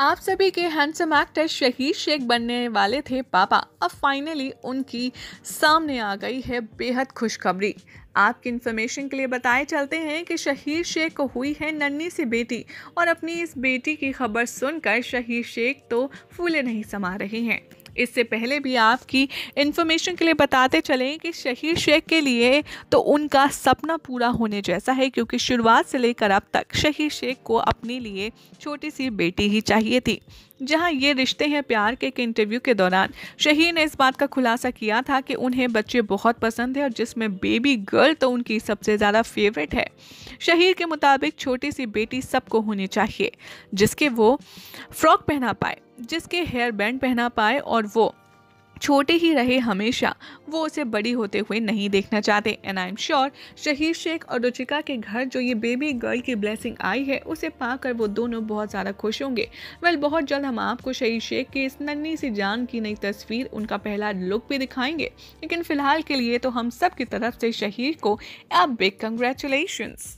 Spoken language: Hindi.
आप सभी के हैंडसम एक्टर शहीद शेख बनने वाले थे पापा। अब फाइनली उनकी सामने आ गई है बेहद खुशखबरी। आपकी इन्फॉर्मेशन के लिए बताए चलते हैं कि शहीद शेख को हुई है नन्नी सी बेटी और अपनी इस बेटी की खबर सुनकर शहीद शेख तो फूले नहीं समा रहे हैं। इससे पहले भी आपकी इन्फॉर्मेशन के लिए बताते चलें कि शहीद शेख के लिए तो उनका सपना पूरा होने जैसा है, क्योंकि शुरुआत से लेकर अब तक शहीद शेख को अपने लिए छोटी सी बेटी ही चाहिए थी। जहाँ ये रिश्ते हैं प्यार के एक इंटरव्यू के दौरान। शहीद ने इस बात का खुलासा किया था कि उन्हें बच्चे बहुत पसंद है और जिसमें बेबी गर्ल तो उनकी सबसे ज़्यादा फेवरेट है। शहीद के मुताबिक छोटी सी बेटी सबको होनी चाहिए, जिसके वो फ्रॉक पहना पाए, जिसके हेयर बैंड पहना पाए और वो छोटे ही रहे हमेशा, वो उसे बड़ी होते हुए नहीं देखना चाहते। एंड आई एम श्योर शहीद शेख और रुचिका के घर जो ये बेबी गर्ल की ब्लेसिंग आई है, उसे पाकर वो दोनों बहुत ज़्यादा खुश होंगे। वेल बहुत जल्द हम आपको शहीद शेख की इस नन्ही सी जान की नई तस्वीर, उनका पहला लुक भी दिखाएँगे। लेकिन फ़िलहाल के लिए तो हम सब की तरफ़ से शहीद को अब बिग कंग्रेचुलेशंस